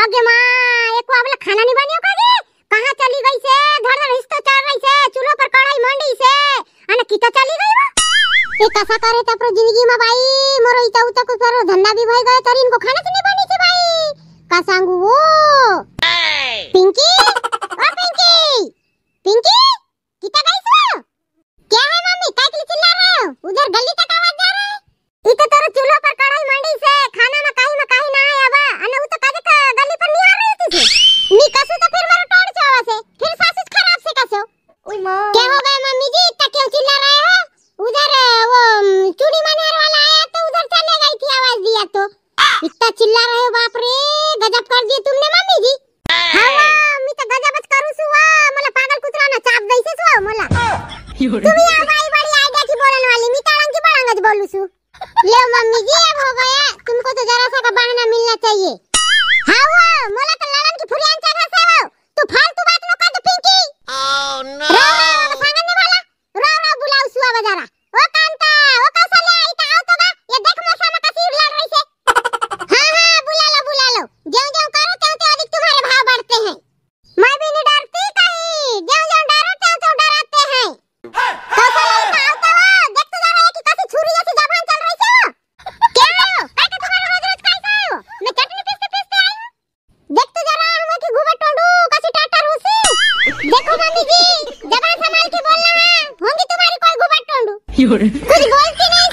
अगे माँ, एको अबला खाना नहीं बनियो कागे कहाँ चली गई से? धर धर हिस्तो चार रही से, चूल्हो पर कढ़ाई मंडी से। अने कितो चली गई वो? ये कैसा करे तो त अपरो ज़िंदगी में भाई? मोरो इतो तो कुछ करो, धंधा भी भाई गए तरी इनको खाना से नहीं बनी से भाई? का सांगू वो? তুমি আর ভাই বাড়ি আই গেছি বলন वाली मी तारंग की बड़ंगज बोलू छु ले मम्मी जी अब हो गया तुमको तो जरा सा का बहाना मिलना चाहिए हाँ वो मोला स्वामी जी जबान संभाल के बोलना होंगी तुम्हारी कोई घुबट टोंडू कुछ बोलती नहीं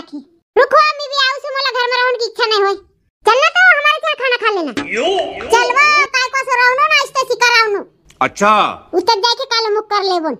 રાખી. रुको अम्मी भी आऊ से मोला घर में रहन की इच्छा नहीं होई चलना तो हमारे साथ खाना खा लेना चलवा काय को सो रहनो ना इस्ते सिखा रहनो अच्छा उतर जाके कालो मुख कर लेबन